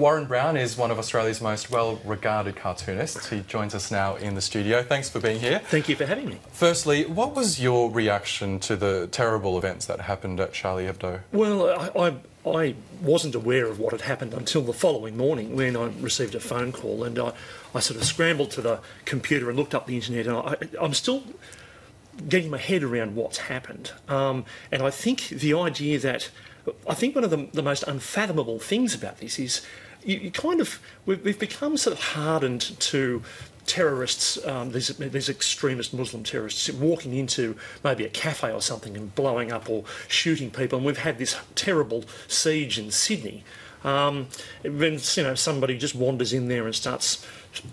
Warren Brown is one of Australia's most well regarded cartoonists. He joins us now in the studio. Thanks for being here. Thank you for having me. Firstly, what was your reaction to the terrible events that happened at Charlie Hebdo? Well, I, I, I wasn't aware of what had happened until the following morning when I received a phone call and I, I sort of scrambled to the computer and looked up the internet and I, I'm still getting my head around what's happened. Um, and I think the idea that I think one of the, the most unfathomable things about this is you, you kind of we've, we've, become sort of hardened to terrorists, um, these, these extremist Muslim terrorists, walking into maybe a cafe or something and blowing up or shooting people. And we've had this terrible siege in Sydney. Um, when you know somebody just wanders in there and starts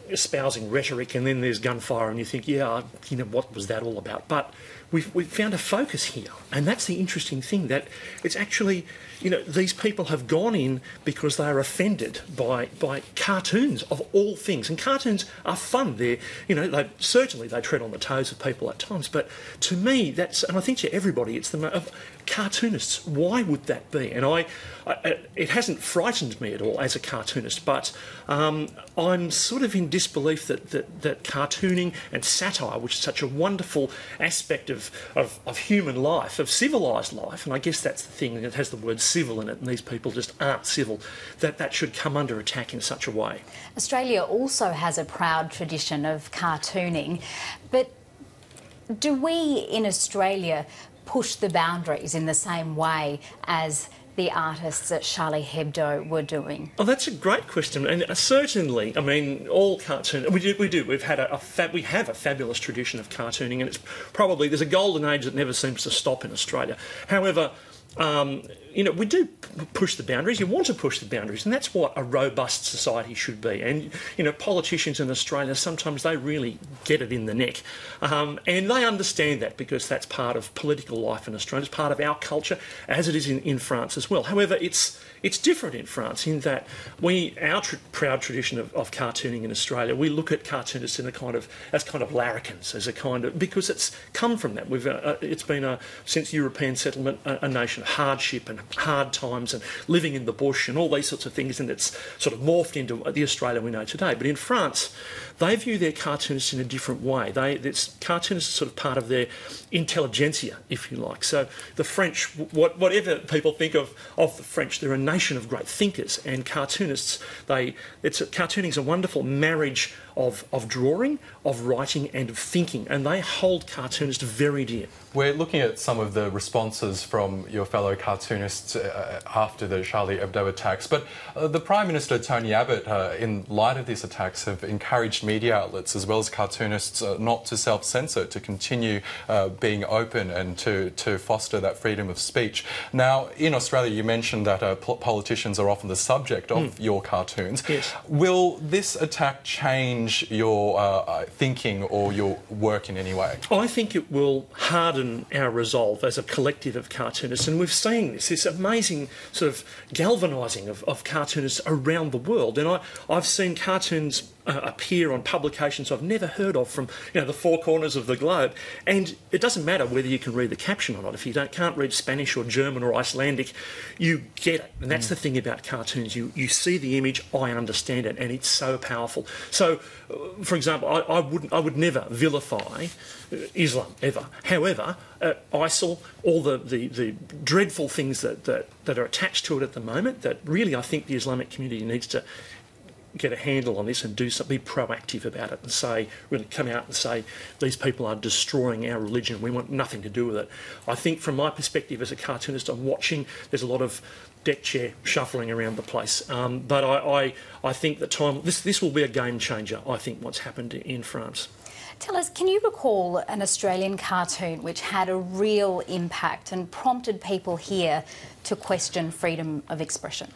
espousing rhetoric, and then there's gunfire, and you think, yeah, you know, what was that all about? But we've, we've found a focus here, and that's the interesting thing that it's actually, you know, these people have gone in because they are offended by by cartoons of all things, and cartoons are fun. They're, you know, they certainly they tread on the toes of people at times, but to me, that's, and I think to everybody, it's the uh, cartoonists. Why would that be? And I, I, it hasn't frightened me at all as a cartoonist, but um, I'm sort of in disbelief that, that that cartooning and satire, which is such a wonderful aspect of of, of, human life, of civilised life, and I guess that's the thing, that has the word civil in it, and these people just aren't civil, that that should come under attack in such a way. Australia also has a proud tradition of cartooning, but do we in Australia push the boundaries in the same way as the artists at Charlie Hebdo were doing? Oh, that's a great question, and uh, certainly, I mean, all cartoon we do. We do. We've had a, a fab, we have a fabulous tradition of cartooning, and it's probably there's a golden age that never seems to stop in Australia. However, um, you know, we do push the boundaries. You want to push the boundaries, and that's what a robust society should be. And you know, politicians in Australia sometimes they really get it in the neck, um, and they understand that because that's part of political life in Australia. It's part of our culture, as it is in, in France as well. However, it's it's different in France in that we our tr- proud tradition of, of, cartooning in Australia. We look at cartoonists in a kind of as kind of larrikins, as a kind of because it's come from that. We've uh, uh it's been a since European settlement a, a nation of hardship and hard times and living in the bush and all these sorts of things, and it's sort of morphed into the Australia we know today. But in France, they view their cartoonists in a different way. They, cartoonists are sort of part of their intelligentsia, if you like. So the French, what, whatever people think of, of the French, they're a nation of great thinkers, and cartoonists, they, it's, cartooning is a wonderful marriage of, of drawing, of writing, and of thinking, and they hold cartoonists very dear. We're looking at some of the responses from your fellow cartoonists uh, after the Charlie Hebdo attacks, but uh, the Prime Minister Tony Abbott, uh, in light of these attacks, have encouraged media outlets as well as cartoonists uh, not to self-censor, to continue uh, being open and to, to foster that freedom of speech. Now, in Australia, you mentioned that uh, politicians are often the subject of mm. your cartoons. Yes. Will this attack change your uh, uh, thinking or your work in any way? I think it will harden our resolve as a collective of cartoonists. And we've seen this, this amazing sort of galvanising of, of cartoonists around the world. And I, I've seen cartoons uh, appear on publications I've never heard of from you know the four corners of the globe. And it doesn't matter whether you can read the caption or not. If you don't can't read Spanish or German or Icelandic, you get it. And that's mm. the thing about cartoons. You you see the image, I understand it, and it's so powerful. So, uh, for example, I, I wouldn't I would never vilify uh, Islam ever. However, uh, ISIL, all the, the, the dreadful things that, that, that are attached to it at the moment, that really I think the Islamic community needs to get a handle on this and do something, be proactive about it and say, really come out and say, these people are destroying our religion, we want nothing to do with it. I think from my perspective as a cartoonist, I'm watching, there's a lot of deck chair shuffling around the place. Um, but I, I, I think that time, this, this will be a game changer, I think, what's happened in France. Tell us, can you recall an Australian cartoon which had a real impact and prompted people here to question freedom of expression?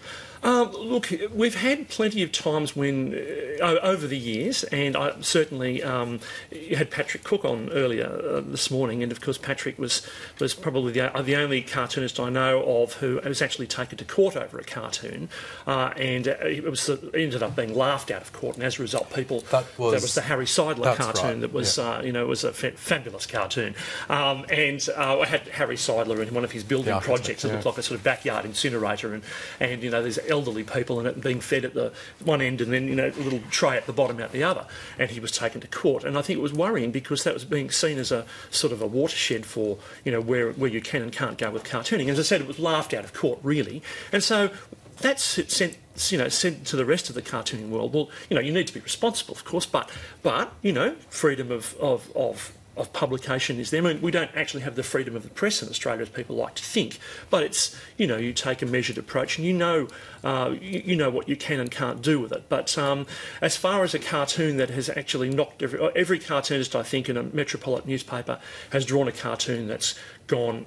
Um, look, we've had plenty of times when, uh, over the years, and I certainly um, had Patrick Cook on earlier uh, this morning, and of course Patrick was was probably the, uh, the only cartoonist I know of who was actually taken to court over a cartoon, uh, and it was it ended up being laughed out of court, and as a result, people that was, that was the Harry Seidler cartoon right. that was yeah. Uh, you know it was a fa- fabulous cartoon, um, and uh, I had Harry Seidler in one of his building projects. It looked like a sort of backyard incinerator, and, and you know there's elderly people in it being fed at the one end, and then you know a little tray at the bottom out the other. And he was taken to court, and I think it was worrying because that was being seen as a sort of a watershed for you know where where you can and can't go with cartooning. As I said, it was laughed out of court really, and so that's sent you know sent to the rest of the cartooning world. Well, you know, you need to be responsible, of course, but but you know, freedom of of, of of publication is there. I mean, we don't actually have the freedom of the press in Australia as people like to think, but it's you know you take a measured approach and you know uh, you, you, know what you can and can't do with it. But um, as far as a cartoon that has actually knocked every every cartoonist I think in a metropolitan newspaper has drawn a cartoon that's gone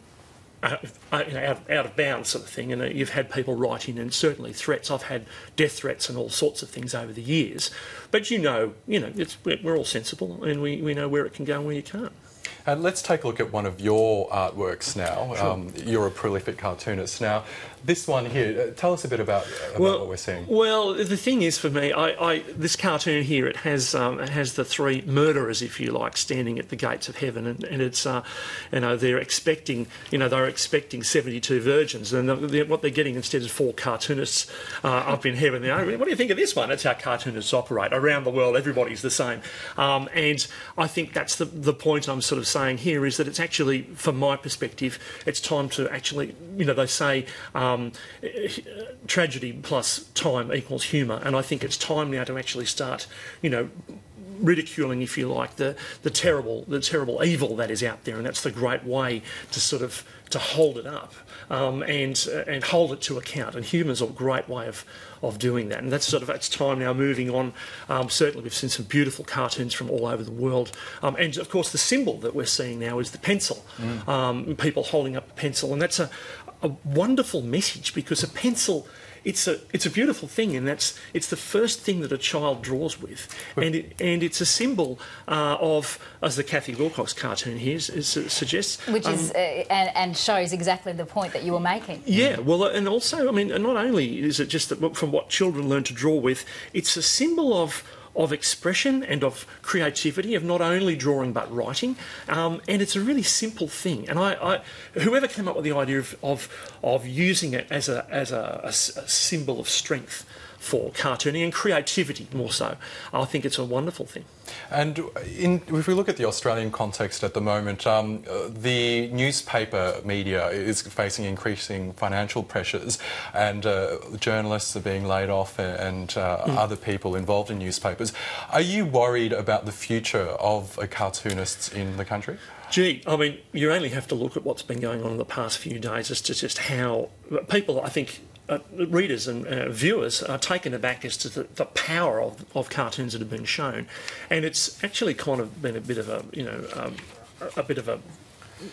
uh, out, out, of bounds sort of thing. And uh, you've had people writing and certainly threats. I've had death threats and all sorts of things over the years. But you know, you know, we're all sensible and we, we know where it can go and where you can't. And let's take a look at one of your artworks now. Sure. Um, you're a prolific cartoonist. Now, this one here, uh, tell us a bit about, about well, what we're seeing. Well, the thing is for me, I, I this cartoon here, it has um, it has the three murderers, if you like, standing at the gates of heaven, and, and it's uh, you know they're expecting you know they're expecting 72 virgins, and they're, what they're getting instead is four cartoonists uh, up in heaven. You know, what do you think of this one? That's how cartoonists operate around the world. Everybody's the same, um, and I think that's the the point I'm sort of saying here is that it's actually, from my perspective, it's time to actually, you know, they say um, tragedy plus time equals humour, and I think it's time now to actually start, you know, ridiculing, if you like, the, the terrible the terrible evil that is out there, and that's the great way to sort of to hold it up um, and uh, and hold it to account. And humour's a great way of of doing that. And that's sort of it's time now moving on. Um, certainly, we've seen some beautiful cartoons from all over the world, um, and of course, the symbol that we're seeing now is the pencil. Mm. Um, people holding up a pencil, and that's a, a wonderful message because a pencil it's a it's a beautiful thing, and that's it's the first thing that a child draws with, and it, and it's a symbol uh, of as the Cathy Wilcox cartoon here is, is, suggests, which um, is uh, and, and, shows exactly the point that you were making. Yeah, well, and also, I mean, not only is it just that from what children learn to draw with, it's a symbol of of expression and of creativity, of not only drawing but writing. Um, and it's a really simple thing. And I, I, whoever came up with the idea of, of, of using it as a, as a, a, a symbol of strength for cartooning and creativity more so. I think it's a wonderful thing. And in, if we look at the Australian context at the moment, um, the newspaper media is facing increasing financial pressures, and uh, journalists are being laid off, and uh, mm. other people involved in newspapers. Are you worried about the future of cartoonists in the country? Gee, I mean, you only have to look at what's been going on in the past few days as to just how people, I think, uh, readers and uh, viewers are taken aback as to the, the, power of, of cartoons that have been shown, and it's actually kind of been a bit of a you know um, a bit of a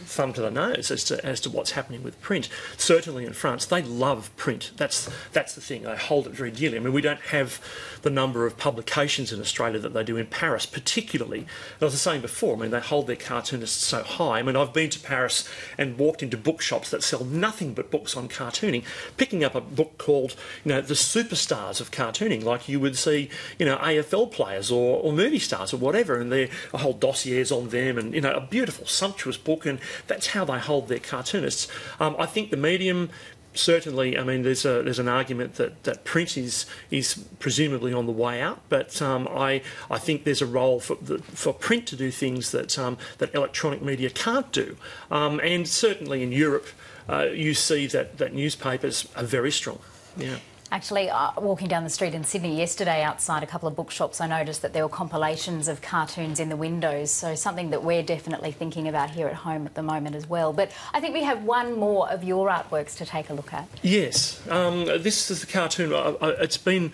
thumb to the nose as to as to what's happening with print. Certainly in France, they love print. That's that's the thing. They hold it very dearly. I mean, we don't have the number of publications in Australia that they do in Paris, particularly. As I was saying before, I mean, they hold their cartoonists so high. I mean, I've been to Paris and walked into bookshops that sell nothing but books on cartooning, picking up a book called, you know, The Superstars of Cartooning, like you would see, you know, AFL players or, or movie stars or whatever, and their a whole dossiers on them, and you know, a beautiful, sumptuous book, and that's how they hold their cartoonists. Um, I think the medium certainly, I mean, there's a there's an argument that, that print is is presumably on the way out, but um, I I think there's a role for the, for print to do things that um, that electronic media can't do, um, and certainly in Europe, uh, you see that that newspapers are very strong. Yeah. Actually, uh, walking down the street in Sydney yesterday outside a couple of bookshops, I noticed that there were compilations of cartoons in the windows. So, something that we're definitely thinking about here at home at the moment as well. But I think we have one more of your artworks to take a look at. Yes. Um, this is the cartoon. It's been,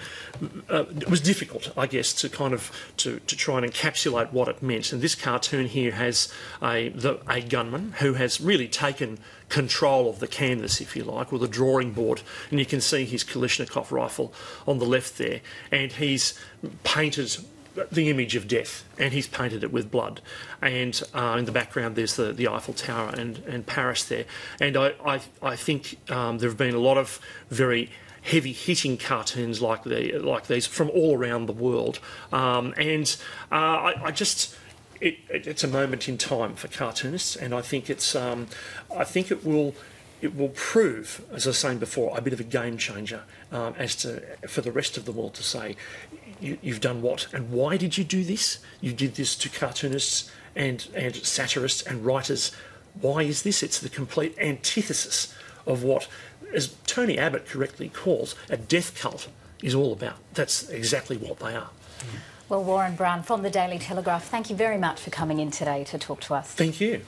uh, it was difficult, I guess, to kind of to, to try and encapsulate what it meant. And this cartoon here has a, the, a gunman who has really taken control of the canvas, if you like, or the drawing board. And you can see his Kalashnikov rifle on the left there. And he's painted the image of death, and he's painted it with blood. And uh, in the background, there's the, the Eiffel Tower and, and Paris there. And I, I, I think um, there have been a lot of very heavy hitting cartoons like the like these from all around the world. Um, and uh, I, I, just it, it, it's a moment in time for cartoonists, and I think it's um, I think it will it will prove, as I was saying before, a bit of a game changer um, as to for the rest of the world to say, you, you've done what and why did you do this? You did this to cartoonists and, and satirists and writers. Why is this? It's the complete antithesis of what, as Tony Abbott correctly calls, a death cult is all about. That's exactly what they are. Well, Warren Brown from the Daily Telegraph, thank you very much for coming in today to talk to us. Thank you.